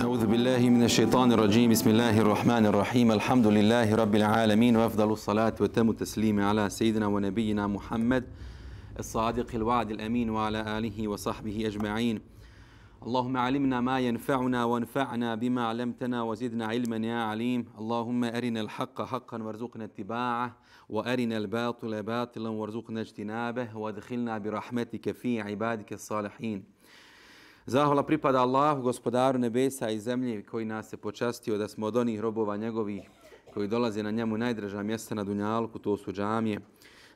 أعوذ بالله من الشيطان الرجيم. بسم الله الرحمن الرحيم. الحمد لله رب العالمين وأفضل الصلاة وتم التسليم على سيدنا ونبينا محمد الصادق الوعد الأمين وعلى آله وصحبه أجمعين. اللهم علمنا ما ينفعنا وانفعنا بما علمتنا وزدنا علما يا عليم. اللهم أرنا الحق حقا وارزقنا اتباعه وأرنا الباطل باطلا وارزقنا اجتنابه وادخلنا برحمتك في عبادك الصالحين. Zahvala pripada Allahu, gospodaru nebesa i zemlje, koji nas je počastio da smo od onih robova njegovih koji dolaze na njemu najdraža mjesta na Dunjalku, to su džamije.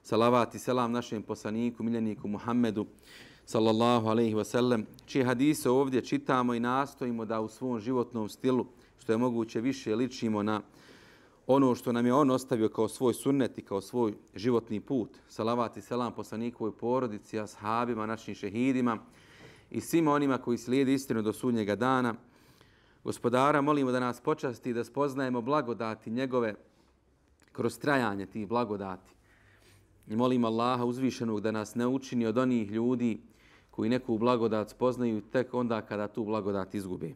Salavat i selam našem poslaniku, miljeniku Muhammedu, sallallahu alaihi wasallam, čije hadise ovdje čitamo i nastojimo da u svom životnom stilu, što je moguće više, ličimo na ono što nam je on ostavio kao svoj sunnet i kao svoj životni put. Salavat i selam poslanikovoj porodici, ashabima, našim šehidima, i svima onima koji slijedi istinu do sudnjega dana. Gospodara, molimo da nas počasti da spoznajemo blagodati njegove kroz trajanje tih blagodati. I molimo Allaha uzvišenog da nas ne učini od onih ljudi koji neku blagodat spoznaju tek onda kada tu blagodat izgube.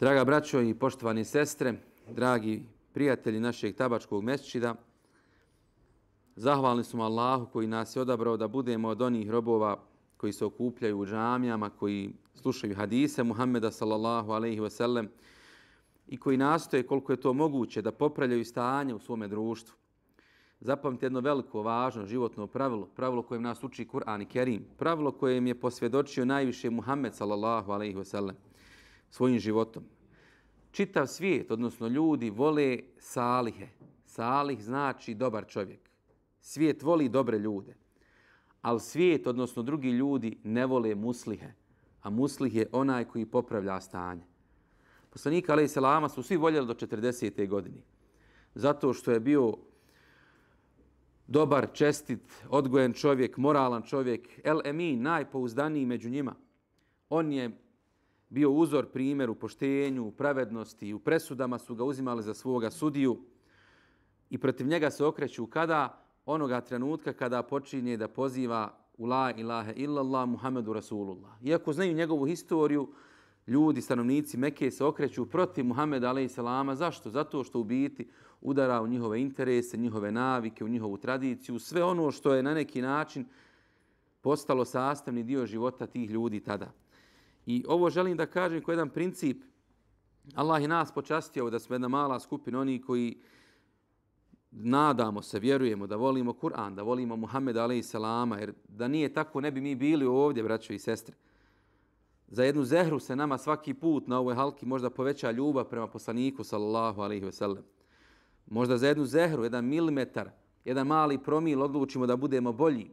Draga braćo i poštovani sestre, dragi prijatelji našeg tabačkog mesčida, zahvalni smo Allahu koji nas je odabrao da budemo od onih robova koji se okupljaju u džamijama, koji slušaju hadise Muhammeda sallallahu alaihi ve sellem i koji nastoje koliko je to moguće da popravljaju stanje u svome društvu. Zapamte jedno veliko, važno životno pravilo, pravilo kojem nas uči Kur'an i Kerim, pravilo kojem je posvjedočio najviše Muhammed sallallahu alaihi ve sellem svojim životom. Čitav svijet, odnosno ljudi, vole salihe. Salih znači dobar čovjek. Svijet voli dobre ljude ali svijet, odnosno drugi ljudi, ne vole muslihe. A muslih je onaj koji popravlja stanje. Poslanika alaih selama su svi voljeli do 40. godine. Zato što je bio dobar, čestit, odgojen čovjek, moralan čovjek, el emin, najpouzdaniji među njima. On je bio uzor primjer u poštenju, u pravednosti, u presudama su ga uzimali za svoga sudiju i protiv njega se okreću kada onoga trenutka kada počinje da poziva u la ilaha illallah Muhammedu Rasulullah. Iako znaju njegovu historiju, ljudi, stanovnici Mekke se okreću protiv Muhammeda a.s. Zašto? Zato što u biti udara u njihove interese, njihove navike, u njihovu tradiciju, sve ono što je na neki način postalo sastavni dio života tih ljudi tada. I ovo želim da kažem kao jedan princip. Allah je nas počastio da smo jedna mala skupina oni koji nadamo se, vjerujemo da volimo Kur'an, da volimo Muhammed a.s. jer da nije tako ne bi mi bili ovdje, braćo i sestre. Za jednu zehru se nama svaki put na ovoj halki možda poveća ljubav prema poslaniku sallallahu alaihi ve sellem. Možda za jednu zehru, jedan milimetar, jedan mali promil odlučimo da budemo bolji,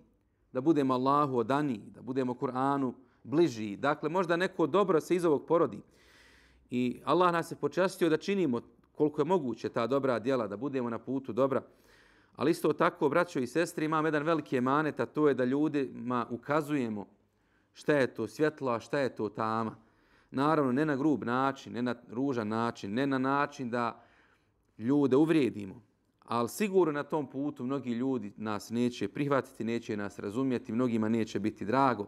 da budemo Allahu odani, da budemo Kur'anu bliži. Dakle, možda neko dobro se iz ovog porodi. I Allah nas je počastio da činimo koliko je moguće ta dobra djela, da budemo na putu dobra. Ali isto tako, braćo i sestri, imam jedan veliki emanet, a to je da ljudima ukazujemo šta je to svjetlo, a šta je to tama. Naravno, ne na grub način, ne na ružan način, ne na način da ljude uvrijedimo. Ali sigurno na tom putu mnogi ljudi nas neće prihvatiti, neće nas razumjeti, mnogima neće biti drago.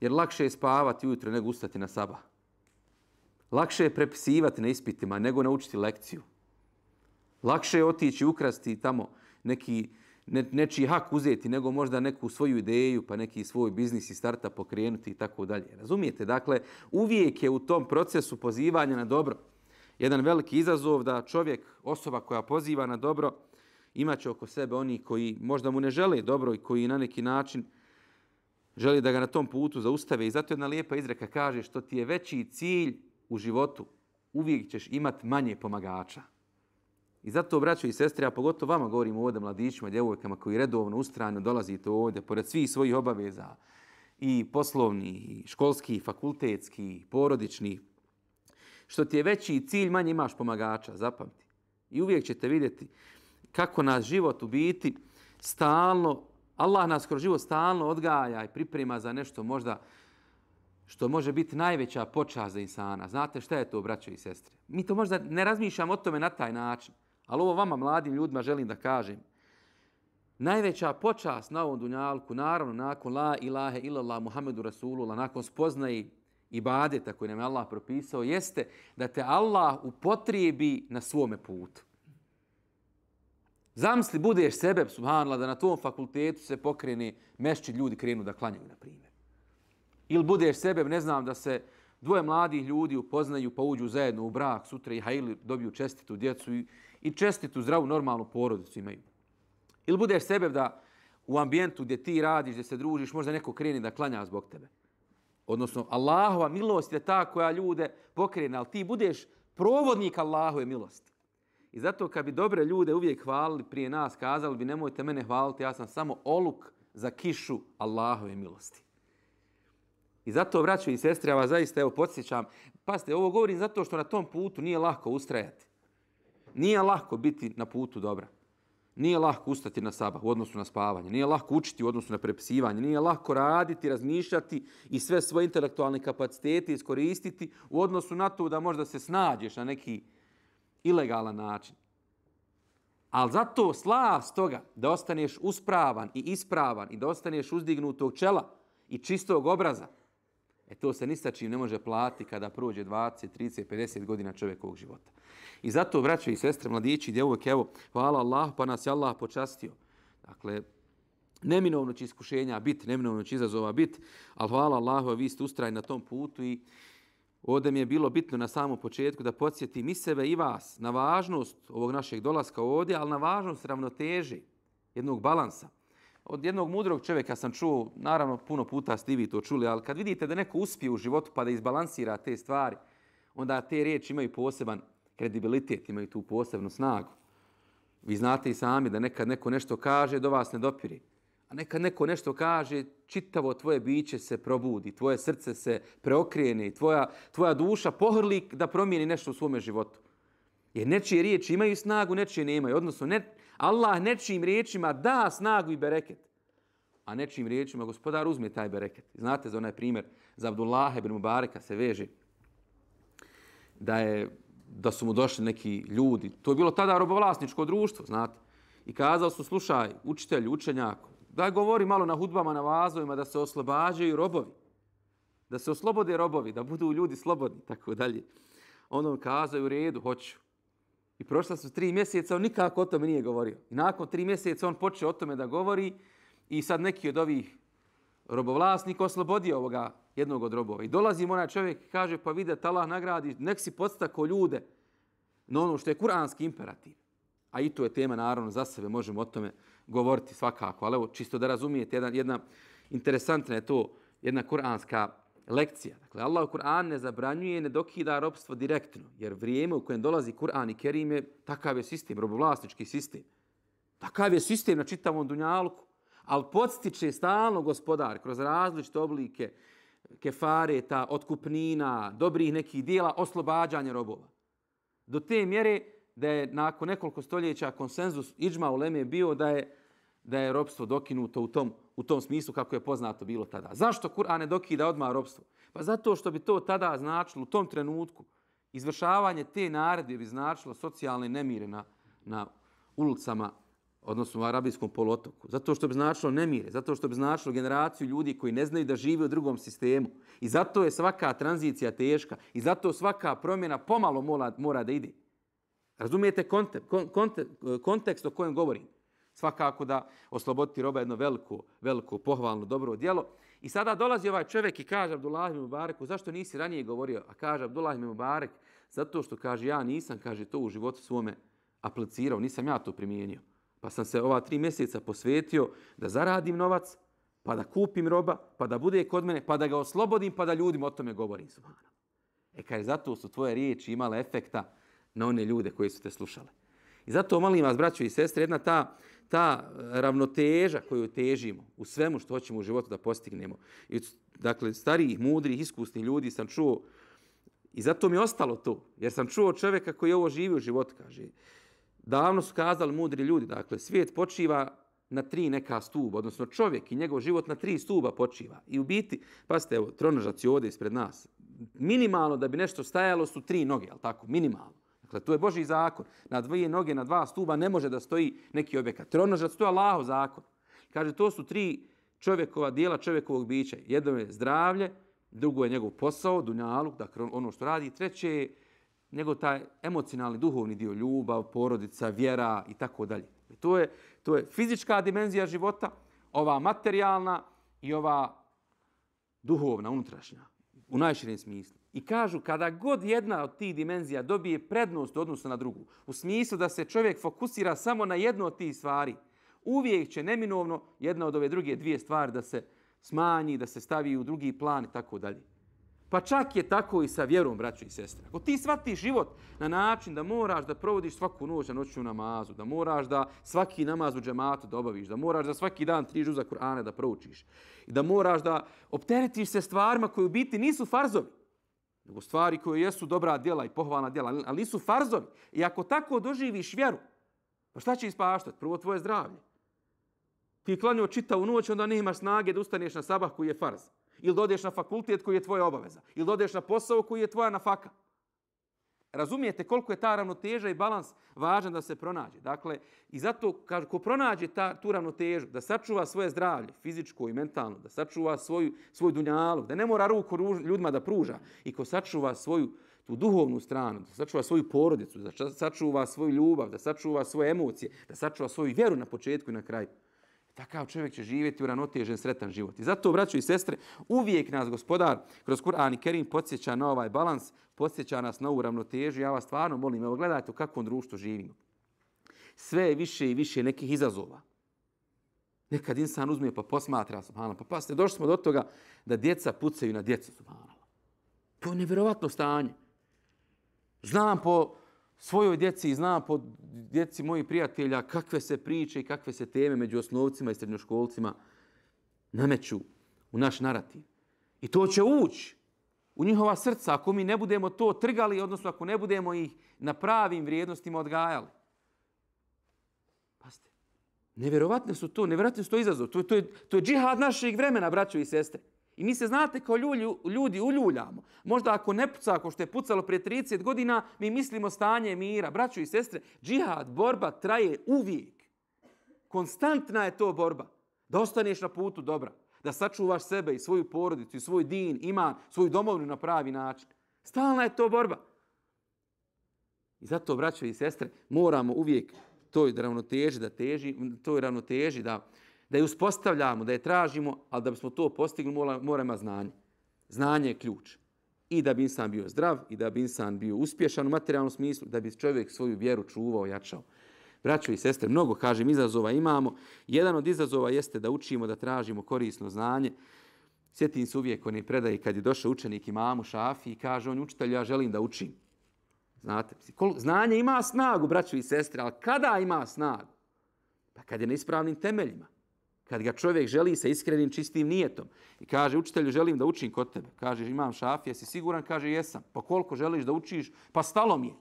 Jer lakše je spavati ujutro nego ustati na sabah. Lakše je prepisivati na ispitima nego naučiti lekciju. Lakše je otići ukrasti tamo neki ne, nečiji hak uzeti nego možda neku svoju ideju pa neki svoj biznis i starta pokrenuti i tako dalje. Razumijete? Dakle, uvijek je u tom procesu pozivanja na dobro jedan veliki izazov da čovjek, osoba koja poziva na dobro, imaće oko sebe oni koji možda mu ne žele dobro i koji na neki način želi da ga na tom putu zaustave. I zato jedna lijepa izreka kaže što ti je veći cilj životu uvijek ćeš imati manje pomagača. I zato, braćo i sestre, a pogotovo vama govorim ovdje mladićima, djevojkama koji redovno ustrajno dolazite ovdje, pored svih svojih obaveza, i poslovni, i školski, i fakultetski, i porodični, što ti je veći cilj, manje imaš pomagača, zapamti. I uvijek ćete vidjeti kako nas život u biti stalno, Allah nas kroz život stalno odgaja i priprema za nešto možda što može biti najveća počast za insana. Znate šta je to, braćo i sestre? Mi to možda ne razmišljamo o tome na taj način, ali ovo vama, mladim ljudima, želim da kažem. Najveća počast na ovom dunjalku, naravno, nakon la ilahe illallah Muhammedu Rasulullah, nakon spoznaji ibadeta koji nam je Allah propisao jeste da te Allah upotrijebi na svome putu. Zamisli, budeš sebe, subhanallah, da na tvom fakultetu se pokrene mešći ljudi krenu da klanjaju, na primjer. Ili budeš sebe, ne znam, da se dvoje mladih ljudi upoznaju pa uđu zajedno u brak sutra i hajli dobiju čestitu djecu i, i čestitu zdravu normalnu porodicu imaju. Ili budeš sebe da u ambijentu gdje ti radiš, gdje se družiš, možda neko kreni da klanja zbog tebe. Odnosno, Allahova milost je ta koja ljude pokrene, ali ti budeš provodnik Allahove milosti. I zato kad bi dobre ljude uvijek hvalili prije nas, kazali bi nemojte mene hvaliti, ja sam samo oluk za kišu Allahove milosti. I zato, braćo i sestre, ja vas zaista evo podsjećam, pazite, ovo govorim zato što na tom putu nije lako ustrajati. Nije lako biti na putu dobra. Nije lako ustati na sabah u odnosu na spavanje. Nije lako učiti u odnosu na prepisivanje. Nije lako raditi, razmišljati i sve svoje intelektualne kapacitete iskoristiti u odnosu na to da možda se snađeš na neki ilegalan način. Ali zato slast toga da ostaneš uspravan i ispravan i da ostaneš uzdignutog čela i čistog obraza, e to se ni sa čim ne može plati kada prođe 20, 30, 50 godina čovjekovog života. I zato, braće i sestre, mladići, djevojke, evo, hvala Allah, pa nas je Allah počastio. Dakle, neminovno će iskušenja biti, neminovno će izazova biti, ali hvala Allahu, vi ste ustrajni na tom putu i ovdje mi je bilo bitno na samom početku da podsjetim i sebe i vas na važnost ovog našeg dolaska ovdje, ali na važnost ravnoteže jednog balansa. Od jednog mudrog čovjeka sam čuo, naravno puno puta ste vi to čuli, ali kad vidite da neko uspije u životu pa da izbalansira te stvari, onda te riječi imaju poseban kredibilitet, imaju tu posebnu snagu. Vi znate i sami da nekad neko nešto kaže, do vas ne dopiri. A nekad neko nešto kaže, čitavo tvoje biće se probudi, tvoje srce se preokrene, tvoja, tvoja duša pohrli da promijeni nešto u svome životu. Jer nečije riječi imaju snagu, nečije nemaju. Odnosno, ne, Allah nečijim riječima da snagu i bereket. A nečijim riječima gospodar uzme taj bereket. Znate za onaj primjer za Abdullah ibn Mubareka se veže da je da su mu došli neki ljudi. To je bilo tada robovlasničko društvo, znate. I kazao su, slušaj, učitelj, učenjak, da govori malo na hudbama, na vazovima, da se oslobađaju robovi. Da se oslobode robovi, da budu ljudi slobodni, tako dalje. Onom kazao u redu, hoću. I prošla su tri mjeseca, on nikako o tome nije govorio. I nakon tri mjeseca on počeo o tome da govori i sad neki od ovih robovlasnika oslobodio ovoga jednog od robova. I dolazi mu onaj čovjek i kaže, pa vide, Allah nagradi, nek si podstako ljude na ono što je kuranski imperativ. A i to je tema, naravno, za sebe možemo o tome govoriti svakako. Ali evo, čisto da razumijete, jedna, jedna interesantna je to, jedna kuranska lekcija. Dakle, Allah u Kur'an ne zabranjuje, ne dokida robstvo direktno, jer vrijeme u kojem dolazi Kur'an i Kerim je takav je sistem, robovlasnički sistem. Takav je sistem na čitavom dunjalku, ali podstiče stalno gospodar kroz različite oblike kefareta, otkupnina, dobrih nekih dijela, oslobađanja robova. Do te mjere da je nakon nekoliko stoljeća konsenzus iđma u Leme bio da je, da je robstvo dokinuto u tom, u tom smislu kako je poznato bilo tada. Zašto Kur'an ne dokida odmah robstvo? Pa zato što bi to tada značilo u tom trenutku izvršavanje te naredbe bi značilo socijalne nemire na, na ulicama odnosno u arabijskom polotoku. Zato što bi značilo nemire, zato što bi značilo generaciju ljudi koji ne znaju da žive u drugom sistemu. I zato je svaka tranzicija teška i zato svaka promjena pomalo mora, mora da ide. Razumijete kontekst, kontekst, kontekst o kojem govorim? Svakako da osloboditi roba jedno veliko, veliko, pohvalno, dobro djelo. I sada dolazi ovaj čovjek i kaže Abdullah ibn Mubareku, zašto nisi ranije govorio? A kaže Abdullah ibn Mubarek, zato što kaže ja nisam, kaže to u životu svome aplicirao, nisam ja to primijenio. Pa sam se ova tri mjeseca posvetio da zaradim novac, pa da kupim roba, pa da bude kod mene, pa da ga oslobodim, pa da ljudima o tome govorim. E kaže, zato su tvoje riječi imale efekta na one ljude koji su te slušali. I zato molim vas, braćo i sestre, jedna ta, ta ravnoteža koju težimo u svemu što hoćemo u životu da postignemo. I, dakle, starijih, mudrih, iskusnih ljudi sam čuo i zato mi je ostalo to. Jer sam čuo čovjeka koji ovo živi u životu, kaže, davno su kazali mudri ljudi, dakle, svijet počiva na tri neka stuba, odnosno čovjek i njegov život na tri stuba počiva. I u biti, pasite, evo, tronožac je ovdje ispred nas. Minimalno da bi nešto stajalo su tri noge, ali tako, minimalno. Dakle, to je Boži zakon. Na dvije noge, na dva stuba ne može da stoji neki objekat. Tronožac, to je Allahov zakon. Kaže, to su tri čovjekova dijela čovjekovog bića. Jedno je zdravlje, drugo je njegov posao, dunjaluk, dakle ono što radi. Treće je njegov taj emocionalni, duhovni dio, ljubav, porodica, vjera i tako dalje. To je, to je fizička dimenzija života, ova materijalna i ova duhovna, unutrašnja, u najširem smislu. I kažu, kada god jedna od tih dimenzija dobije prednost u odnosu na drugu, u smislu da se čovjek fokusira samo na jednu od tih stvari, uvijek će neminovno jedna od ove druge dvije stvari da se smanji, da se stavi u drugi plan i tako dalje. Pa čak je tako i sa vjerom, braćo i sestre. Ako ti shvatiš život na način da moraš da provodiš svaku noć na noćnu namazu, da moraš da svaki namaz u džematu da obaviš, da moraš da svaki dan tri žuza Kur'ana da proučiš i da moraš da opteretiš se stvarima koje u biti nisu farzovi, nego stvari koje jesu dobra djela i pohvalna djela, ali nisu farzovi. I ako tako doživiš vjeru, pa šta će ispaštati? Prvo tvoje zdravlje. Ti klanio čitavu noć, onda nemaš snage da ustaneš na sabah koji je farz. Ili odeš na fakultet koji je tvoja obaveza. Ili odeš na posao koji je tvoja nafaka. Razumijete koliko je ta ravnoteža i balans važan da se pronađe. Dakle, i zato ko pronađe ta, tu ravnotežu, da sačuva svoje zdravlje, fizičko i mentalno, da sačuva svoju, svoj dunjalog, da ne mora ruku ljudima da pruža, i ko sačuva svoju tu duhovnu stranu, da sačuva svoju porodicu, da sačuva svoju ljubav, da sačuva svoje emocije, da sačuva svoju vjeru na početku i na kraju, takav čovjek će živjeti u ranotežen, sretan život. I zato, braćo i sestre, uvijek nas gospodar kroz Kur'an i Kerim podsjeća na ovaj balans, podsjeća nas na ovu ravnotežu. Ja vas stvarno molim, evo gledajte u kakvom društvu živimo. Sve je više i više nekih izazova. Nekad insan uzme pa posmatra, subhanallah. Pa pasite, došli smo do toga da djeca pucaju na djecu, subhanallah. To je nevjerovatno stanje. Znam po svojoj djeci i znam po djeci mojih prijatelja kakve se priče i kakve se teme među osnovcima i srednjoškolcima nameću u naš narativ. I to će ući u njihova srca ako mi ne budemo to trgali, odnosno ako ne budemo ih na pravim vrijednostima odgajali. Pazite, nevjerovatne su to, nevjerovatne su to izazov. To, to, je, to je džihad našeg vremena, braćo i sestre. I mi se znate kao ljudi, ljudi uljuljamo. Možda ako ne puca ako što je pucalo prije 30 godina, mi mislimo stanje mira. Braćo i sestre, džihad, borba traje uvijek. Konstantna je to borba. Da ostaneš na putu dobra. Da sačuvaš sebe i svoju porodicu i svoj din, iman, svoju domovnu na pravi način. Stalna je to borba. I zato, braćo i sestre, moramo uvijek toj ravnoteži da teži, toj ravnoteži da, da je uspostavljamo, da je tražimo, ali da bismo to postigli, moramo znanje. Znanje je ključ. I da bi insan bio zdrav, i da bi insan bio uspješan u materijalnom smislu, da bi čovjek svoju vjeru čuvao, jačao. Braćo i sestre, mnogo, kažem, izazova imamo. Jedan od izazova jeste da učimo, da tražimo korisno znanje. Sjetim se uvijek one predaje kad je došao učenik imamu Šafi i kaže on učitelj, ja želim da učim. Znate, znanje ima snagu, braćo i sestre, ali kada ima snagu? Pa kad je na ispravnim temeljima kad ga čovjek želi sa iskrenim čistim nijetom i kaže učitelju želim da učim kod tebe. Kaže imam šafije, si siguran? Kaže jesam. Pa koliko želiš da učiš? Pa stalo mi je.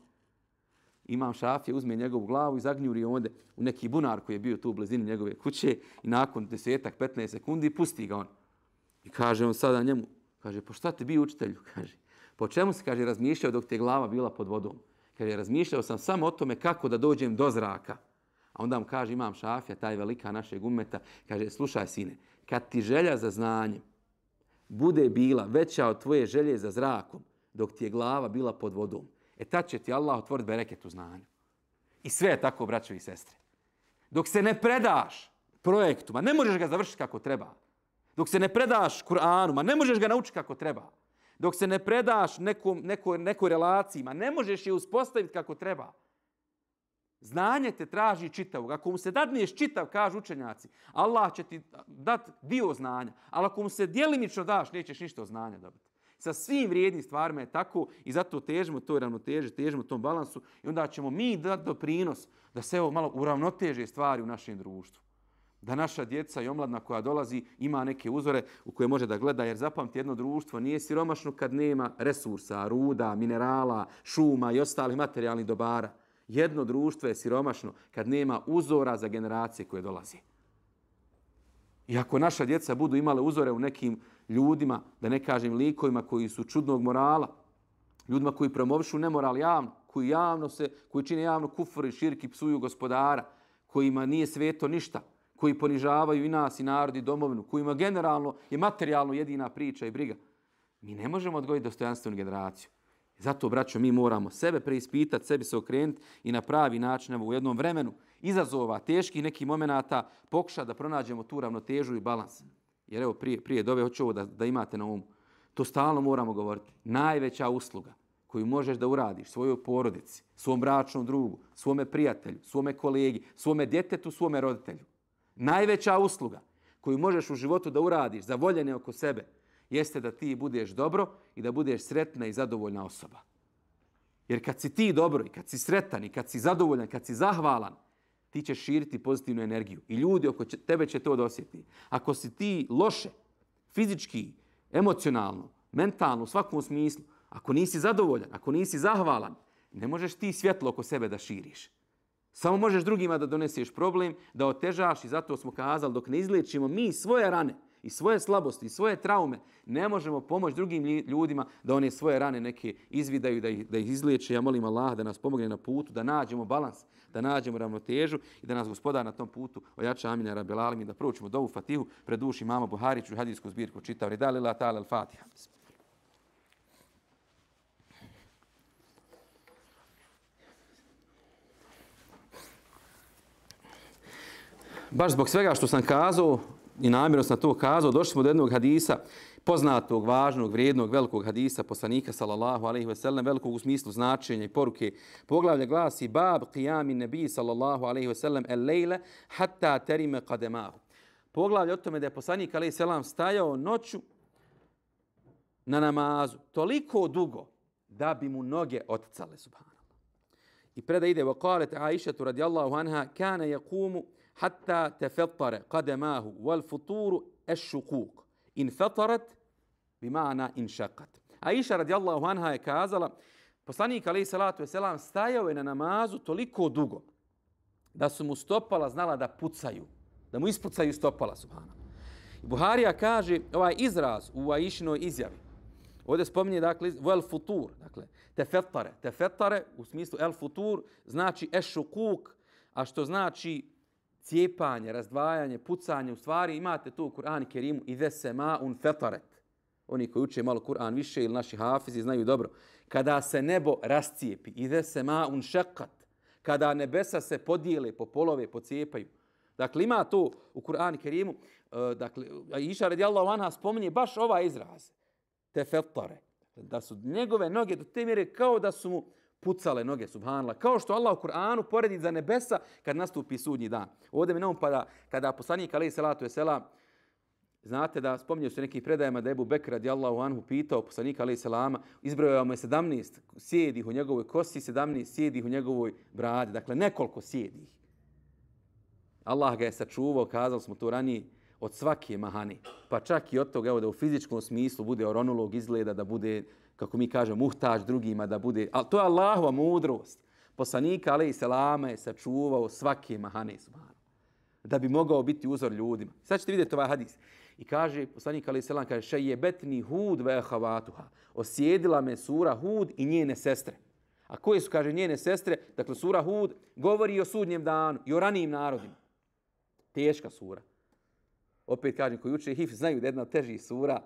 Imam šafije, uzme njegovu glavu i zagnjuri onda u neki bunar koji je bio tu u blizini njegove kuće i nakon desetak, 15 sekundi pusti ga on. I kaže on sada njemu, kaže, po šta te bi učitelju? Kaže, po čemu se, kaže, razmišljao dok te glava bila pod vodom? Kaže, razmišljao sam samo o tome kako da dođem do zraka. A onda mu kaže, imam šafija, taj velika našeg umeta, kaže, slušaj sine, kad ti želja za znanjem bude bila veća od tvoje želje za zrakom, dok ti je glava bila pod vodom, e tad će ti Allah otvoriti bereket u znanju. I sve je tako, braćo i sestre. Dok se ne predaš projektu, ma ne možeš ga završiti kako treba. Dok se ne predaš Kur'anu, ma ne možeš ga naučiti kako treba. Dok se ne predaš nekom, nekoj, nekoj relaciji, ma ne možeš je uspostaviti kako treba. Znanje te traži čitavog. Ako mu se dadneš čitav, kažu učenjaci, Allah će ti dat dio znanja. Ali ako mu se dijelimično daš, nećeš ništa od znanja dobiti. Sa svim vrijednim stvarima je tako i zato težimo toj ravnoteži, težimo tom balansu i onda ćemo mi dati doprinos da se evo malo uravnoteže stvari u našem društvu. Da naša djeca i omladna koja dolazi ima neke uzore u koje može da gleda, jer zapamti jedno društvo nije siromašno kad nema resursa, ruda, minerala, šuma i ostalih materijalnih dobara jedno društvo je siromašno kad nema uzora za generacije koje dolazi. I ako naša djeca budu imale uzore u nekim ljudima, da ne kažem likovima koji su čudnog morala, ljudima koji promovišu nemoral javno, koji javno se, koji čine javno kufori, širki, psuju gospodara, kojima nije sveto ništa, koji ponižavaju i nas i narod i domovinu, kojima generalno je materijalno jedina priča i briga. Mi ne možemo odgojiti dostojanstvenu generaciju. Zato, braćo, mi moramo sebe preispitati, sebi se okrenuti i na pravi način evo, u jednom vremenu izazova, teških nekih momenata, pokuša da pronađemo tu ravnotežu i balans. Jer evo, prije, prije dove hoću ovo da, da imate na umu. To stalno moramo govoriti. Najveća usluga koju možeš da uradiš svojoj porodici, svom bračnom drugu, svome prijatelju, svome kolegi, svome djetetu, svome roditelju. Najveća usluga koju možeš u životu da uradiš za voljene oko sebe, jeste da ti budeš dobro i da budeš sretna i zadovoljna osoba. Jer kad si ti dobro i kad si sretan i kad si zadovoljan, kad si zahvalan, ti ćeš širiti pozitivnu energiju i ljudi oko tebe će to dosjetiti. Ako si ti loše, fizički, emocionalno, mentalno, u svakom smislu, ako nisi zadovoljan, ako nisi zahvalan, ne možeš ti svjetlo oko sebe da širiš. Samo možeš drugima da doneseš problem, da otežaš i zato smo kazali dok ne izlečimo mi svoje rane, i svoje slabosti i svoje traume, ne možemo pomoći drugim ljudima da one svoje rane neke izvidaju, da ih, da ih izliječe. Ja molim Allah da nas pomogne na putu, da nađemo balans, da nađemo ravnotežu i da nas gospodar na tom putu ojača Amina Rabelalim i da proučimo dovu Fatihu pred duši mama Buhariću i hadijsku zbirku čitav. Ridalila ta'ala al-Fatiha. Baš zbog svega što sam kazao, i namjerno sam to kazao, došli smo do jednog hadisa, poznatog, važnog, vrijednog, velikog hadisa, poslanika, sallallahu alaihi ve sellem, velikog u smislu značenja i poruke. Poglavlja glasi, bab qiyami nebi, sallallahu alaihi ve sellem, el lejle, hatta terime kademahu. Poglavlja o tome da je poslanik, alaihi selam, stajao noću na namazu, toliko dugo da bi mu noge otcale, subhanallah. I preda ide, wa qalet Aisha radijallahu anha, kana je kumu, حتى تفطر قدماه والفطور الشقوق إن فطرت بمعنى إن شقت Aisha radijallahu anha je kazala, poslanik alaih salatu wasalam stajao je na namazu toliko dugo da su mu stopala znala da pucaju, da mu ispucaju stopala, subhana. Buharija kaže, ovaj izraz u Aishinoj izjavi, ovdje spominje, dakle, vel futur, dakle, tefetare, tefetare, u smislu el futur, znači ešukuk, a što znači cijepanje, razdvajanje, pucanje, u stvari imate tu u Kur'an i Kerimu i desema un fetaret. Oni koji uče malo Kur'an više ili naši hafizi znaju dobro. Kada se nebo rascijepi i ve sema un šekat, kada nebesa se podijele po polove, pocijepaju. Dakle, ima to u Kur'an i Kerimu. E, dakle, Iša radijallahu anha spominje baš ovaj izraz. Te fetare. Da su njegove noge do te mjere kao da su mu pucale noge, subhanla. Kao što Allah u Kur'anu poredi za nebesa kad nastupi sudnji dan. Ovdje mi nam pada, kada poslanik alaih salatu je sela, znate da spominju se neki predajama da je Ebu Bekr radijallahu anhu pitao poslanika alaih salama, izbrojao mu je 17 sjedih u njegovoj kosi, 17 sjedih u njegovoj bradi. Dakle, nekoliko sjedih. Allah ga je sačuvao, kazali smo to ranije, od svake mahani. Pa čak i od toga, evo da u fizičkom smislu bude oronulog izgleda, da bude kako mi kažemo, muhtaž drugima da bude. Ali to je Allahova mudrost. Poslanika, ali i selama, je sačuvao svake mahane subhanu. Da bi mogao biti uzor ljudima. Sad ćete vidjeti ovaj hadis. I kaže, poslanik Ali Selam kaže, še je betni hud ve havatuha. Osjedila me sura hud i njene sestre. A koje su, kaže, njene sestre? Dakle, sura hud govori o sudnjem danu i o ranijim narodima. Teška sura. Opet kažem, koji uče hif, znaju da je jedna od težih sura,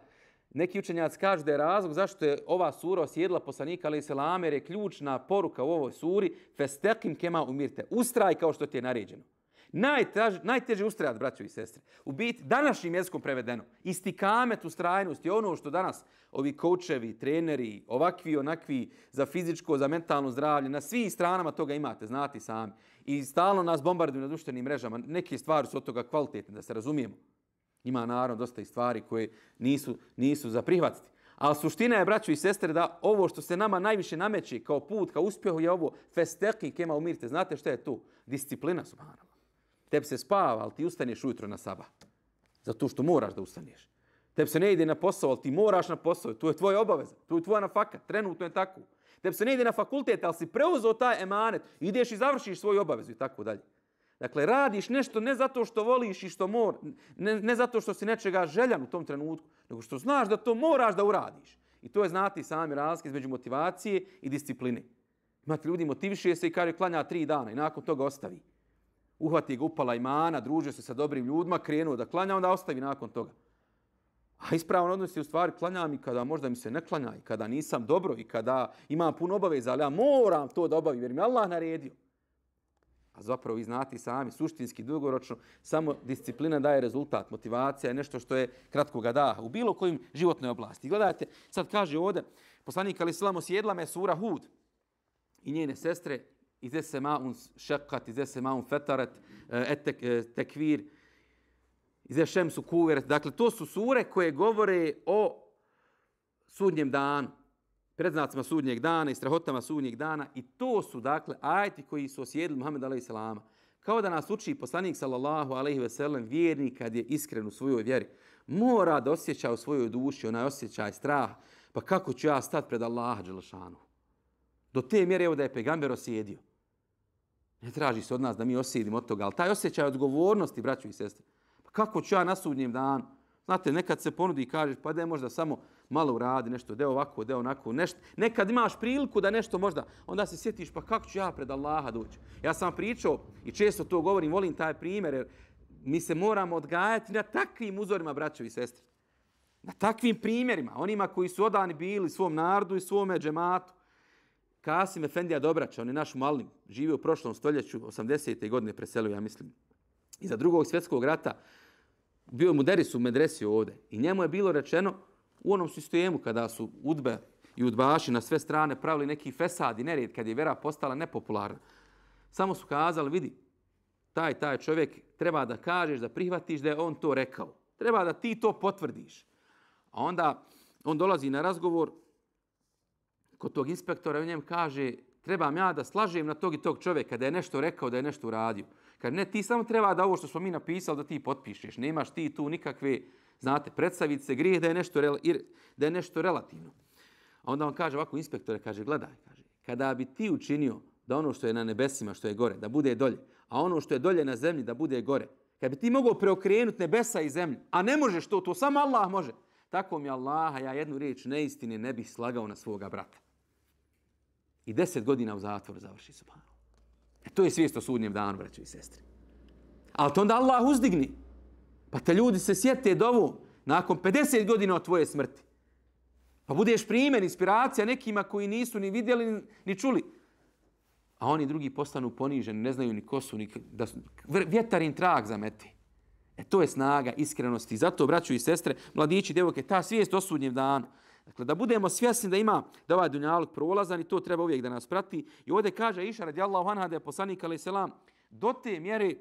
Neki učenjaci kažu da je razlog zašto je ova sura osjedila poslanika ali se jer je ključna poruka u ovoj suri festekim kema umirte. Ustraj kao što ti je naređeno. Najtež, najteže ustrajat, braćo i sestre. U biti, današnjim jezikom prevedeno, istikamet ustrajnost je ono što danas ovi koučevi, treneri, ovakvi, onakvi, za fizičko, za mentalno zdravlje, na svih stranama toga imate, znati sami. I stalno nas bombarduju na društvenim mrežama. Neke stvari su od toga kvalitetne, da se razumijemo. Ima naravno dosta i stvari koje nisu, nisu za prihvatiti. Ali suština je, braćo i sestre, da ovo što se nama najviše nameće kao put, kao uspjehu je ovo festeki kema umirte. Znate što je tu? Disciplina, subhanallah. Tebi se spava, ali ti ustaneš ujutro na saba. Zato što moraš da ustaneš. Tebi se ne ide na posao, ali ti moraš na posao. To je tvoja obaveza. To je tvoja nafaka. Trenutno je tako. Tebi se ne ide na fakultet, ali si preuzeo taj emanet. Ideš i završiš svoju obavezu i tako dalje. Dakle, radiš nešto ne zato što voliš i što mor, ne, ne zato što si nečega željan u tom trenutku, nego što znaš da to moraš da uradiš. I to je znati sami razlike između motivacije i discipline. Imate ljudi motiviše se i kaže klanja tri dana i nakon toga ostavi. Uhvati ga upala imana, druže se sa dobrim ljudima, krenuo da klanja, onda ostavi nakon toga. A A ispravan odnos je u stvari klanjam i kada možda mi se ne klanja i kada nisam dobro i kada imam puno obaveza, ali ja moram to da obavim jer mi Allah naredio. A zapravo vi znate sami, suštinski, dugoročno, samo disciplina daje rezultat, motivacija je nešto što je kratkog daha u bilo kojim životnoj oblasti. Gledajte, sad kaže ovdje, poslanik Ali Salamo sjedla me sura Hud i njene sestre, ize se maun šekat, ize se maun fetaret, eh, etek, eh, tekvir, ize šemsu kuveret. Dakle, to su sure koje govore o sudnjem danu predznacima sudnjeg dana i strahotama sudnjeg dana i to su dakle ajeti koji su osjedili Muhammed a.s. Kao da nas uči poslanik sallallahu alaihi ve sellem vjernik kad je iskren u svojoj vjeri. Mora da osjeća u svojoj duši onaj osjećaj straha, Pa kako ću ja stati pred Allaha Đelešanu? Do te mjere evo da je pegamber osjedio. Ne traži se od nas da mi osjedimo od toga, ali taj osjećaj odgovornosti, braću i sestre. Pa kako ću ja na sudnjem danu? Znate, nekad se ponudi i kažeš, pa da je možda samo malo uradi nešto, deo ovako, deo onako, nešto. Nekad imaš priliku da nešto možda, onda se sjetiš, pa kako ću ja pred Allaha doći? Ja sam pričao i često to govorim, volim taj primjer, jer mi se moramo odgajati na takvim uzorima, braćovi i sestri. Na takvim primjerima, onima koji su odani bili svom narodu i svome džematu. Kasim Efendija Dobrača, on je naš malim, živio u prošlom stoljeću, 80. godine preselio, ja mislim, iza drugog svjetskog rata, bio mu deris u medresi ovde i njemu je bilo rečeno u onom sistemu kada su udbe i udbaši na sve strane pravili neki fesad i nered kad je vera postala nepopularna. Samo su kazali, vidi, taj, taj čovjek treba da kažeš, da prihvatiš da je on to rekao. Treba da ti to potvrdiš. A onda on dolazi na razgovor kod tog inspektora i njem kaže, trebam ja da slažem na tog i tog čovjeka da je nešto rekao, da je nešto uradio. Kad ne, ti samo treba da ovo što smo mi napisali da ti potpišeš. Nemaš ti tu nikakve, znate, predstaviti se grijeh da je nešto, da je nešto relativno. A onda on kaže ovako, inspektore, kaže, gledaj, kaže, kada bi ti učinio da ono što je na nebesima, što je gore, da bude dolje, a ono što je dolje na zemlji, da bude gore, kad bi ti mogao preokrenuti nebesa i zemlju, a ne možeš to, to samo Allah može, tako mi Allaha, ja jednu riječ neistine ne bih slagao na svoga brata. I deset godina u zatvoru završi subhanu. E to je svijest o sudnjem danu, braćo i sestre. Ali to onda Allah uzdigni. Pa te ljudi se sjete dovu nakon 50 godina od tvoje smrti. Pa budeš primjer, inspiracija nekima koji nisu ni vidjeli ni čuli. A oni drugi postanu poniženi, ne znaju ni ko su, ni, da su, vjetar im trag zameti. E to je snaga iskrenosti. Zato, braću i sestre, mladići, djevojke, ta svijest o sudnjem danu. Dakle, da budemo svjesni da ima da ovaj dunjalog prolazan i to treba uvijek da nas prati. I ovdje kaže Iša radijallahu anha da je poslanik alaih selam do te mjere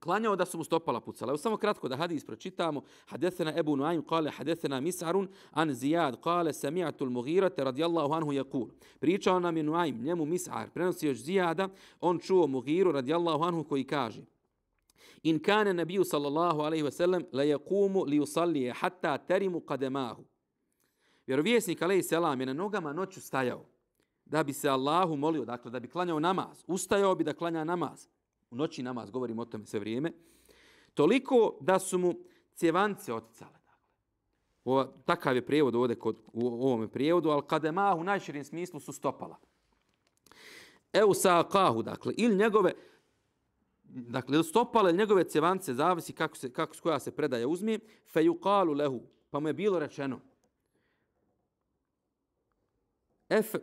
klanjao da su mu stopala pucala. Evo samo kratko da hadis pročitamo. Hadesena Ebu Nuaym kale hadesena Mis'arun an Zijad kale sami'atu al-Mughirata radijallahu anhu yaqul. Pričao nam je Nuaym, njemu Mis'ar, prenosi još Zijada, on čuo Mughiru radijallahu anhu koji kaže In kana nabiju sallallahu alaihi ve sellem la yaqumu li yusalli hatta tarimu qadamahu. Vjerovjesnik alejhi selam je na nogama noću stajao da bi se Allahu molio, dakle da bi klanjao namaz. Ustajao bi da klanja namaz. U noći namaz, govorimo o tome sve vrijeme. Toliko da su mu cjevance oticale. Dakle. Ova, takav je prijevod ovdje kod, u ovom prijevodu, ali kada ma u najširim smislu su stopala. Evo sa kahu, dakle, ili njegove, dakle, stopale njegove cjevance, zavisi kako se, kako, s koja se predaja uzme, fe yuqalu lehu, pa mu je bilo rečeno, efe,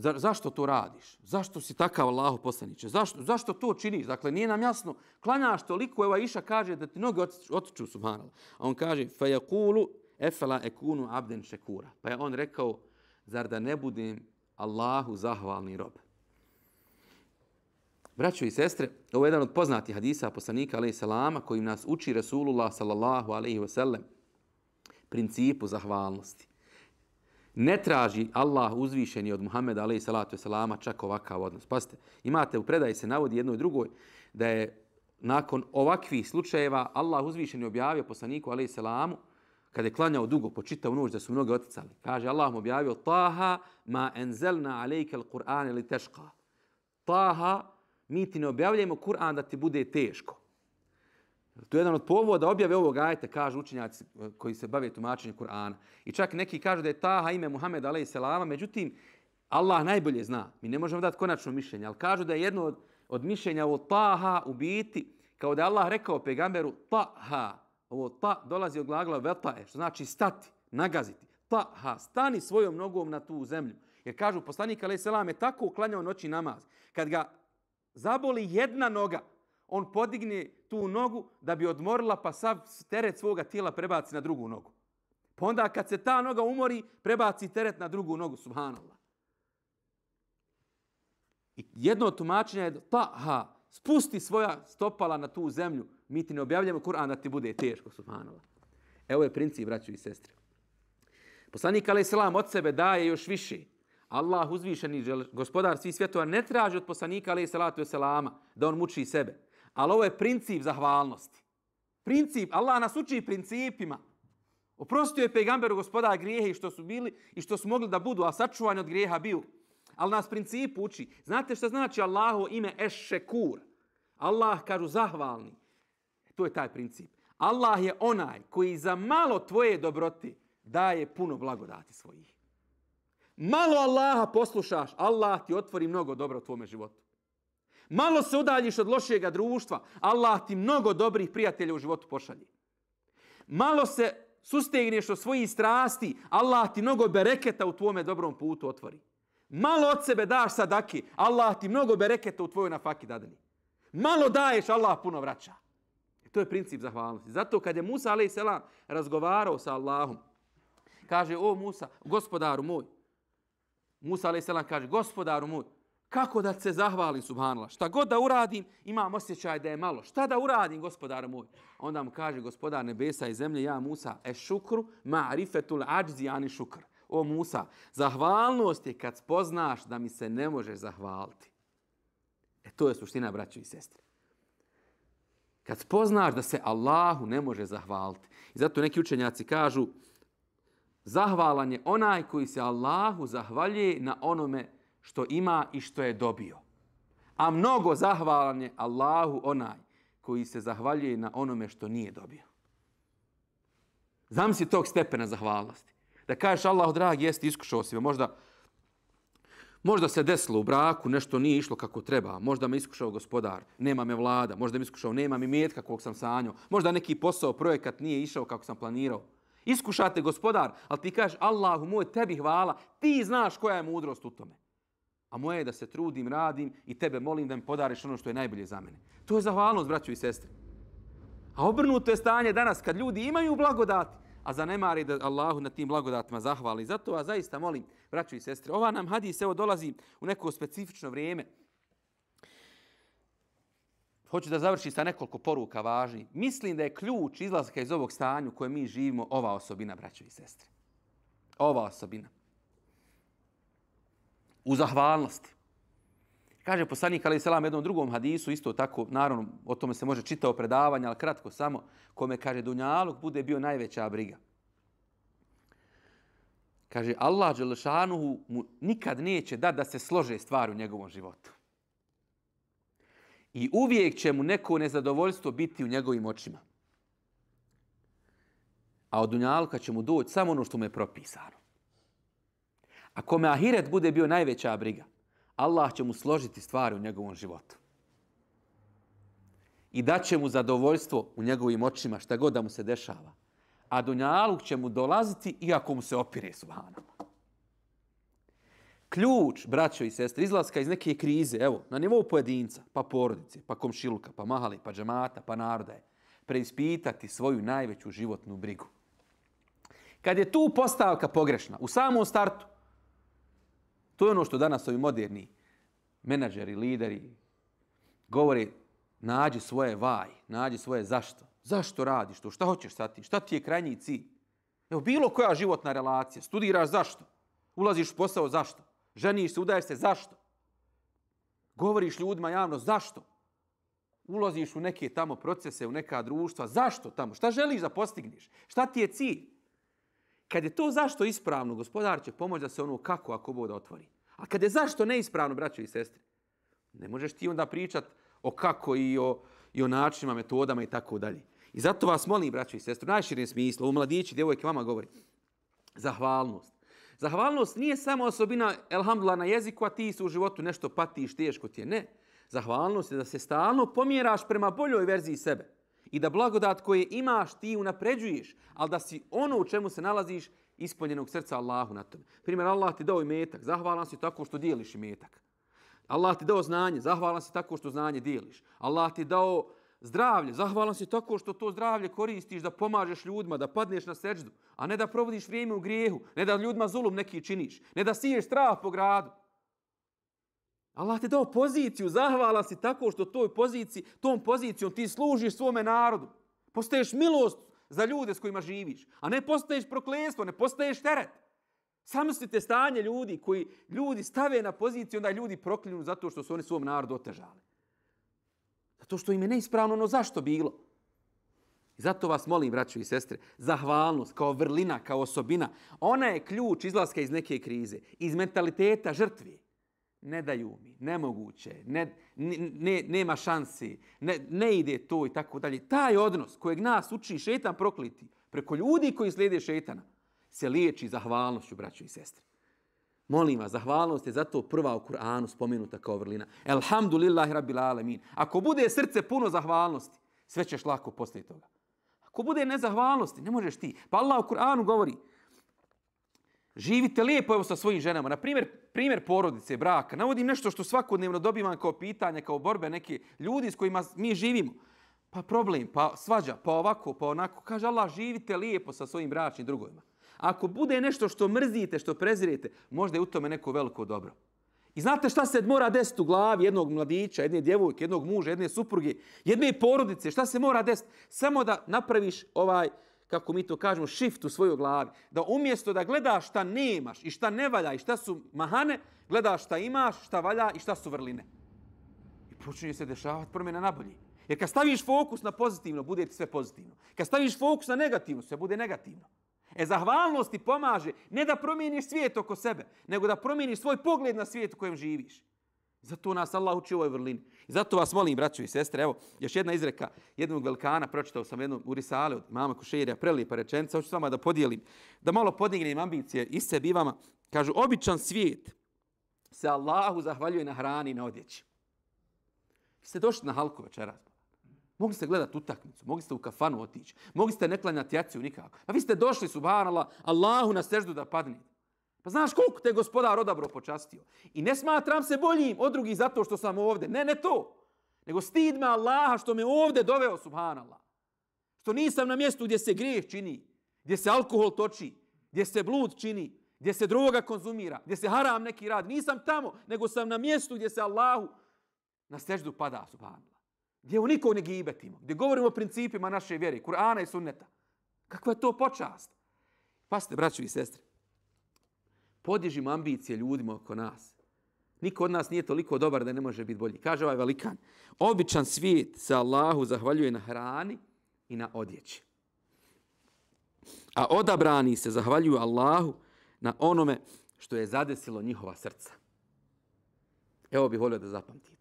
za, zašto to radiš? Zašto si takav Allahu poslaniče? Zašto, zašto to činiš? Dakle, nije nam jasno. Klanjaš toliko, evo Iša kaže da ti noge otiču, subhanallah. A on kaže, fa efela ekunu abden šekura. Pa je on rekao, zar da ne budem Allahu zahvalni rob? Braćo i sestre, ovo je jedan od poznatih hadisa poslanika, alaihi salama, kojim nas uči Rasulullah, sallallahu alaihi wasallam principu zahvalnosti ne traži Allah uzvišeni od Muhammeda alejhi salatu vesselama čak ovakav odnos. Pazite, imate u predaji se navodi jednoj drugoj da je nakon ovakvih slučajeva Allah uzvišeni objavio poslaniku alejhi salamu kada je klanjao dugo po čitavu noć da su mnogi oticali. Kaže Allah mu objavio Taha ma enzelna alejke al-Qur'an li teška. Taha mi ti ne objavljujemo Kur'an da ti bude teško. To je jedan od povoda objave ovog ajeta, kažu učenjaci eh, koji se bave tumačenjem Kur'ana. I čak neki kažu da je Taha ime Muhammed a.s. Međutim, Allah najbolje zna. Mi ne možemo dati konačno mišljenje, ali kažu da je jedno od, od mišljenja o Taha u biti, kao da je Allah rekao pegamberu Taha, Ovo ta dolazi od glagla vetae, što znači stati, nagaziti. Ta, ha, stani svojom nogom na tu zemlju. Jer kažu, poslanik alaih je tako uklanjao noći namaz. Kad ga zaboli jedna noga, on podigne tu nogu da bi odmorila pa sav teret svoga tijela prebaci na drugu nogu. Pa onda kad se ta noga umori, prebaci teret na drugu nogu, subhanallah. I jedno od tumačenja je ta, ha, spusti svoja stopala na tu zemlju, mi ti ne objavljamo Kur'an da ti bude teško, subhanallah. Evo je princip, braću i sestre. Poslanik alaih od sebe daje još više. Allah uzvišeni gospodar svih svjetova ne traži od poslanika alaih salatu da on muči sebe. Ali ovo je princip zahvalnosti. Princip, Allah nas uči principima. Oprostio je pejgamberu gospoda grijehe i što su bili i što su mogli da budu, a sačuvanje od grijeha bio. Ali nas princip uči. Znate što znači Allaho ime Ešekur? Allah kažu zahvalni. To je taj princip. Allah je onaj koji za malo tvoje dobroti daje puno blagodati svojih. Malo Allaha poslušaš, Allah ti otvori mnogo dobro u tvome životu. Malo se udaljiš od lošega društva, Allah ti mnogo dobrih prijatelja u životu pošalje. Malo se sustegneš od svojih strasti, Allah ti mnogo bereketa u tvome dobrom putu otvori. Malo od sebe daš sadaki, Allah ti mnogo bereketa u tvojoj nafaki dadeni. Malo daješ, Allah puno vraća. I to je princip zahvalnosti. Zato kad je Musa a.s. razgovarao sa Allahom, kaže, o Musa, gospodaru moj, Musa a.s. kaže, gospodaru moj, kako da se zahvalim, subhanallah, šta god da uradim, imam osjećaj da je malo. Šta da uradim, gospodar moj? Onda mu kaže, gospodar nebesa i zemlje, ja Musa, e šukru ma'rifetul ađzi ani šukr. O Musa, zahvalnost je kad spoznaš da mi se ne možeš zahvaliti. E to je suština, braćo i sestre. Kad spoznaš da se Allahu ne može zahvaliti. I zato neki učenjaci kažu, zahvalan je onaj koji se Allahu zahvalje na onome što ima i što je dobio. A mnogo zahvalan je Allahu onaj koji se zahvaljuje na onome što nije dobio. Znam si tog stepena zahvalnosti. Da kažeš Allah, dragi, jeste iskušao si me. Možda, možda se desilo u braku, nešto nije išlo kako treba. Možda me iskušao gospodar, nema me vlada. Možda me iskušao, nema mi metka kog sam sanjao. Možda neki posao, projekat nije išao kako sam planirao. Iskušate gospodar, ali ti kažeš Allahu moj, tebi hvala, ti znaš koja je mudrost u tome a moje je da se trudim, radim i tebe molim da mi podariš ono što je najbolje za mene. To je zahvalnost, braćo i sestre. A obrnuto je stanje danas kad ljudi imaju blagodati, a zanemari da Allahu na tim blagodatima zahvali. Zato vas zaista molim, braćo i sestre, ova nam hadis evo dolazi u neko specifično vrijeme. Hoću da završim sa nekoliko poruka važnih. Mislim da je ključ izlaska iz ovog stanja u kojem mi živimo ova osobina, braćo i sestre. Ova osobina u zahvalnosti. Kaže poslanik Ali Selam jednom drugom hadisu, isto tako, naravno, o tome se može čitao predavanje, ali kratko samo, kome kaže Dunjaluk bude bio najveća briga. Kaže, Allah Đelešanuhu mu nikad neće da da se slože stvar u njegovom životu. I uvijek će mu neko nezadovoljstvo biti u njegovim očima. A od Dunjaluka će mu doći samo ono što mu je propisano. A kome ahiret bude bio najveća briga, Allah će mu složiti stvari u njegovom životu. I daće mu zadovoljstvo u njegovim očima šta god da mu se dešava. A dunjaluk će mu dolaziti iako mu se opire subhanama. Ključ, braćo i sestre, izlaska iz neke krize, evo, na nivou pojedinca, pa porodice, pa komšiluka, pa mahali, pa džemata, pa naroda je, preispitati svoju najveću životnu brigu. Kad je tu postavka pogrešna, u samom startu, To je ono što danas ovi moderni menadžeri, lideri govore nađi svoje vaj, nađi svoje zašto. Zašto radiš to? Šta hoćeš sa tim? Šta ti je krajnji cilj? Evo, bilo koja životna relacija. Studiraš zašto? Ulaziš u posao zašto? Ženiš se, udaješ se zašto? Govoriš ljudima javno zašto? Ulaziš u neke tamo procese, u neka društva. Zašto tamo? Šta želiš da postigneš? Šta ti je cilj? Kad je to zašto ispravno, gospodar će pomoći da se ono kako ako bude otvori. A kad je zašto neispravno, braćo i sestre, ne možeš ti onda pričat o kako i o, i o načinima, metodama i tako dalje. I zato vas molim, braćo i sestre, u najširijem smislu, u mladići, djevojke, vama govori, zahvalnost. Zahvalnost nije samo osobina, elhamdulillah, na jeziku, a ti se u životu nešto patiš, teško ti je. Ne. Zahvalnost je da se stalno pomjeraš prema boljoj verziji sebe. I da blagodat koje imaš ti unapređuješ, ali da si ono u čemu se nalaziš ispunjenog srca Allahu na tome. Primjer, Allah ti dao i metak, zahvalan si tako što dijeliš i metak. Allah ti dao znanje, zahvalan si tako što znanje dijeliš. Allah ti dao zdravlje, zahvalan si tako što to zdravlje koristiš da pomažeš ljudima, da padneš na seđdu, a ne da provodiš vrijeme u grijehu, ne da ljudima zulum neki činiš, ne da siješ strah po gradu. Allah ti dao poziciju, zahvala si tako što toj poziciji, tom pozicijom ti služiš svome narodu. Postaješ milost za ljude s kojima živiš, a ne postaješ proklestvo, ne postaješ teret. Samislite stanje ljudi koji ljudi stave na poziciju, onda ljudi proklinju zato što su oni svom narodu otežali. Zato što im je neispravno ono zašto bilo. I zato vas molim, braćo i sestre, zahvalnost kao vrlina, kao osobina, ona je ključ izlaska iz neke krize, iz mentaliteta žrtve. Ne daju mi, nemoguće, ne, ne, nema šansi, ne, ne ide to i tako dalje. Taj odnos kojeg nas uči šetan prokliti preko ljudi koji slijede šetana, se liječi zahvalnošću, braćo i sestre. Molim vas, zahvalnost je zato prva u Kur'anu spomenuta kao vrlina. Elhamdulillahi rabbil alemin. Ako bude srce puno zahvalnosti, sve ćeš lako poslije toga. Ako bude nezahvalnosti, ne možeš ti. Pa Allah u Kur'anu govori, živite lijepo evo sa svojim ženama. Na primjer, primjer porodice, braka. Navodim nešto što svakodnevno dobivam kao pitanje, kao borbe neke ljudi s kojima mi živimo. Pa problem, pa svađa, pa ovako, pa onako. Kaže Allah, živite lijepo sa svojim bračnim drugovima. Ako bude nešto što mrzite, što prezirete, možda je u tome neko veliko dobro. I znate šta se mora desiti u glavi jednog mladića, jedne djevojke, jednog muža, jedne supruge, jedne porodice? Šta se mora desiti? Samo da napraviš ovaj, kako mi to kažemo, shift u svojoj glavi. Da umjesto da gledaš šta nemaš i šta ne valja i šta su mahane, gledaš šta imaš, šta valja i šta su vrline. I počinje se dešavati promjena na bolji. Jer kad staviš fokus na pozitivno, bude ti sve pozitivno. Kad staviš fokus na negativno, sve bude negativno. E zahvalnost ti pomaže ne da promijeniš svijet oko sebe, nego da promijeniš svoj pogled na svijet u kojem živiš. Zato nas Allah uči u ovoj vrlini. I zato vas molim, braćo i sestre, evo, još jedna izreka jednog velikana, pročitao sam jednom u Risale od mama Kušerija, prelijepa rečenica, hoću s vama da podijelim, da malo podignem ambicije i sebi vama. Kažu, običan svijet se Allahu zahvaljuje na hrani i na odjeći. Vi ste došli na halku večeras. Mogli ste gledati utakmicu, mogli ste u kafanu otići, mogli ste ne klanjati jaciju nikako. A vi ste došli, subhanallah, Allahu na seždu da padnete. Pa znaš koliko te gospodar odabro počastio. I ne smatram se boljim od drugih zato što sam ovde. Ne, ne to. Nego stid me Allaha što me ovde doveo, subhanallah. Što nisam na mjestu gdje se grijeh čini, gdje se alkohol toči, gdje se blud čini, gdje se droga konzumira, gdje se haram neki rad. Nisam tamo, nego sam na mjestu gdje se Allahu na seždu pada, subhanallah gdje u nikog ne gibetimo, gdje govorimo o principima naše vjere, Kur'ana i sunneta. Kakva je to počast? Pasite, braćovi i sestre, podižimo ambicije ljudima oko nas. Niko od nas nije toliko dobar da ne može biti bolji. Kaže ovaj velikan, običan svijet se Allahu zahvaljuje na hrani i na odjeći. A odabrani se zahvaljuju Allahu na onome što je zadesilo njihova srca. Evo bih volio da zapamtite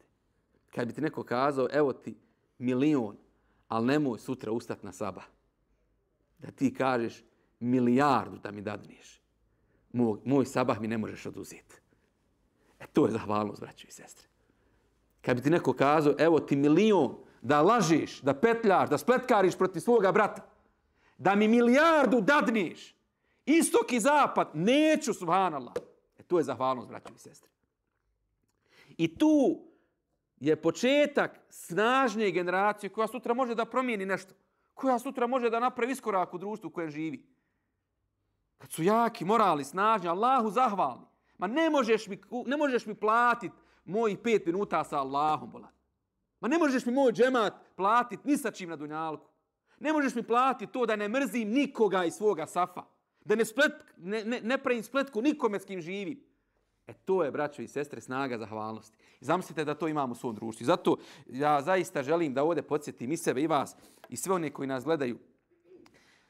kad bi ti neko kazao, evo ti milion, ali nemoj sutra ustati na saba. Da ti kažeš milijardu da mi dadneš. Moj, moj sabah mi ne možeš oduzeti. E to je zahvalnost, braćo i sestre. Kad bi ti neko kazao, evo ti milion, da lažiš, da petljaš, da spletkariš protiv svoga brata, da mi milijardu dadneš, istok i zapad, neću, subhanallah. E to je zahvalnost, braćo i sestre. I tu je početak snažne generacije koja sutra može da promijeni nešto. Koja sutra može da napravi iskorak u društvu u kojem živi. Kad su jaki, morali, snažni, Allahu zahvalni. Ma ne možeš mi, ne možeš mi platit mojih pet minuta sa Allahom, bolan. Ma ne možeš mi moj džemat platit ni sa čim na dunjalku. Ne možeš mi platiti to da ne mrzim nikoga iz svoga safa. Da ne, splet, ne, ne, ne pravim spletku nikome s kim živim. E to je, braćo i sestre, snaga zahvalnosti. I zamislite da to imamo u svom društvu. Zato ja zaista želim da ovdje podsjetim i sebe i vas i sve one koji nas gledaju.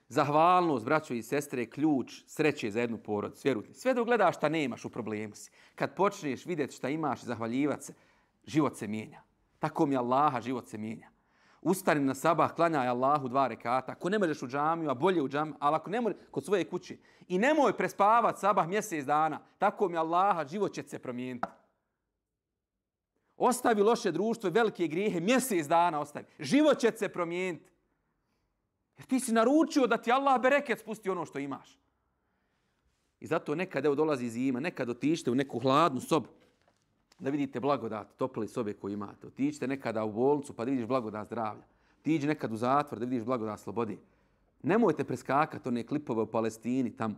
Zahvalnost, braćo i sestre, je ključ sreće za jednu porodicu. Vjerujte, sve dok gledaš šta nemaš u problemu si. Kad počneš vidjeti šta imaš i zahvaljivati se, život se mijenja. Tako mi Allaha život se mijenja ustani na sabah, klanjaj Allahu dva rekata. Ako ne možeš u džamiju, a bolje u džamiju, ali ako ne možeš kod svoje kuće. I nemoj prespavat sabah mjesec dana. Tako mi Allaha, život će se promijeniti. Ostavi loše društvo i velike grijehe, mjesec dana ostavi. Život će se promijeniti. Jer ti si naručio da ti Allah bereket spusti ono što imaš. I zato nekad evo dolazi zima, nekad otište u neku hladnu sobu da vidite blagodat tople sobe koju imate. Otiđite nekada u bolnicu pa da vidiš blagodat zdravlja. Tiđi nekad u zatvor da vidiš blagodat slobode. Nemojte preskakati one klipove u Palestini tamo.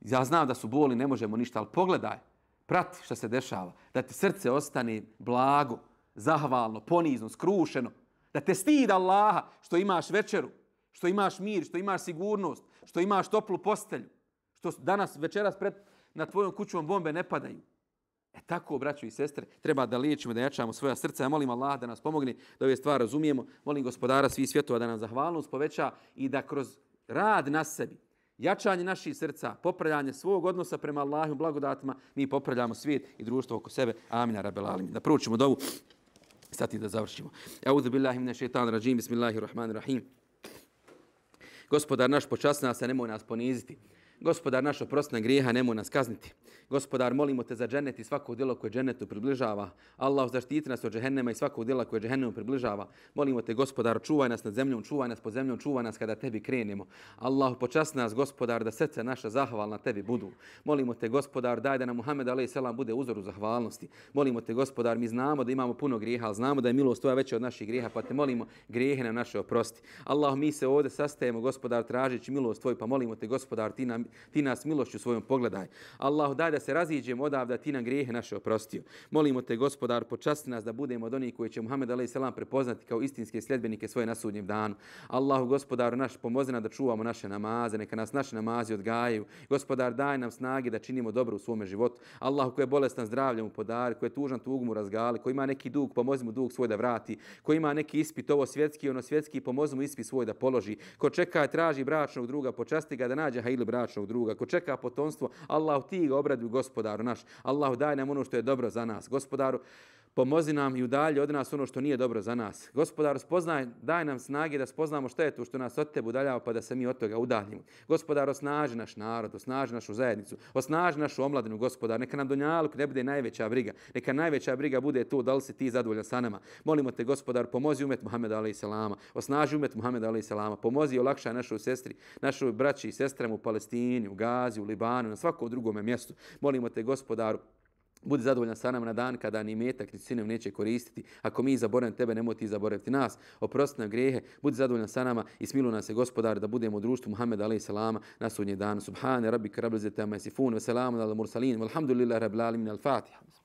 Ja znam da su boli, ne možemo ništa, ali pogledaj, prati što se dešava. Da ti srce ostane blago, zahvalno, ponizno, skrušeno. Da te stid Allaha što imaš večeru, što imaš mir, što imaš sigurnost, što imaš toplu postelju. Što danas, večeras pred, na tvojom kućom bombe ne padaju. E tako, braćo i sestre, treba da liječimo, da jačamo svoja srca. Ja molim Allah da nas pomogne da ove stvari razumijemo. Molim gospodara svih svjetova da nam zahvalnost poveća i da kroz rad na sebi, jačanje naših srca, popravljanje svog odnosa prema Allahom blagodatima, mi popravljamo svijet i društvo oko sebe. Amin, rabel alimin. Da proučimo dovu, stati da završimo. Eudhu billahi mine šeitan rajim, bismillahirrahmanirrahim. Gospodar naš, počasna se, nemoj nas poniziti. Gospodar naš oprostna grijeha, nemoj nas kazniti. Gospodar, molimo te za džennet i svako djelo koje džennetu približava. Allah zaštiti nas od džehennema i svako djela koje džehennemu približava. Molimo te, gospodar, čuvaj nas nad zemljom, čuvaj nas pod zemljom, čuvaj nas kada tebi krenemo. Allah, počast nas, gospodar, da srce naša zahvalna tebi budu. Molimo te, gospodar, daj da nam Muhammed a.s. bude uzor u zahvalnosti. Molimo te, gospodar, mi znamo da imamo puno grijeha, ali znamo da je milost tvoja veća od naših grijeha, pa te molimo grijehe na naše oprosti. Allah, mi se ovdje sastajemo, gospodar, tražići milost tvoj, pa molimo te, gospodar, ti, nam, ti nas milošću svojom pogledaj. Allahu daj da se raziđemo odavda, ti nam grijehe naše oprostio. Molimo te, gospodar, počasti nas da budemo od onih koji će Muhammed a.s. prepoznati kao istinske sljedbenike svoje na sudnjem danu. Allahu, gospodaru naš, pomozi nam da čuvamo naše namaze, neka nas naše namazi odgajaju. Gospodar, daj nam snage da činimo dobro u svome životu. Allahu, koji je bolestan zdravljem mu podari, koji je tužan tugu mu razgali, koji ima neki dug, pomozi mu dug svoj da vrati, koji ima neki ispit, ovo svjetski, ono svjetski, pomozi mu ispit svoj da položi. Ko čeka i traži bračnog druga, počasti ga da nađe hajlu bračnog druga. Ko čeka potomstvo, Allah ti ga obraduj gospodaru naš. Allahu daj nam ono što je dobro za nas. Gospodaru, pomozi nam i udalji od nas ono što nije dobro za nas. Gospodar, spoznaj, daj nam snage da spoznamo što je to što nas od tebe udaljava pa da se mi od toga udaljimo. Gospodar, osnaži naš narod, osnaži našu zajednicu, osnaži našu omladinu, gospodar. Neka nam donjaluk ne bude najveća briga. Neka najveća briga bude to da li si ti zadovoljan sa nama. Molimo te, gospodar, pomozi umet Muhammed alaih. Osnaži umet Muhammed alaih. Pomozi i olakšaj našoj sestri, našoj braći i sestrama u Palestini, u Gazi, u Libanu, na svakom drugom mjestu. Molimo te, gospodaru, Budi zadovoljan sa nama na dan kada ni metak ni sinem neće koristiti. Ako mi zaboravimo tebe, nemoj ti zaboraviti nas. Oprosti nam grijehe. Budi zadovoljan sa nama i smilu nas se gospodar da budemo u društvu Muhammeda alejhi salama na sudnji dan. Subhane rabbika rabbil izzati amma yasifun wa salamun alal mursalin. Walhamdulillahi rabbil alamin. Al-Fatiha.